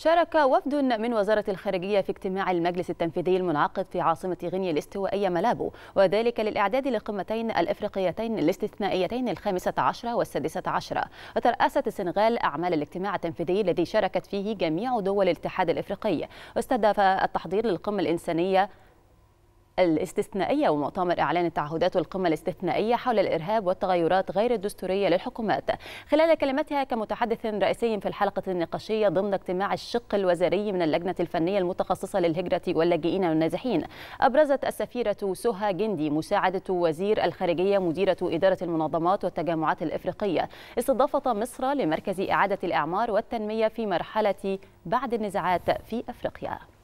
شارك وفد من وزارة الخارجية في اجتماع المجلس التنفيذي المنعقد في عاصمة غينيا الاستوائية ملابو وذلك للإعداد للقمتين الإفريقيتين الاستثنائيتين الخامسة عشرة والسادسة عشرة. وترأست السنغال أعمال الاجتماع التنفيذي الذي شاركت فيه جميع دول الاتحاد الإفريقي. واستهدف التحضير للقمة الإنسانية الاستثنائية ومؤتمر إعلان التعهدات والقمة الاستثنائية حول الإرهاب والتغيرات غير الدستورية للحكومات. خلال كلمتها كمتحدث رئيسي في الحلقة النقاشية ضمن اجتماع الشق الوزاري من اللجنة الفنية المتخصصة للهجرة واللاجئين والنازحين أبرزت السفيرة سهى جندي مساعدة وزير الخارجية مديرة إدارة المنظمات والتجمعات الإفريقية. استضافة مصر لمركز إعادة الإعمار والتنمية في مرحلة بعد النزاعات في أفريقيا.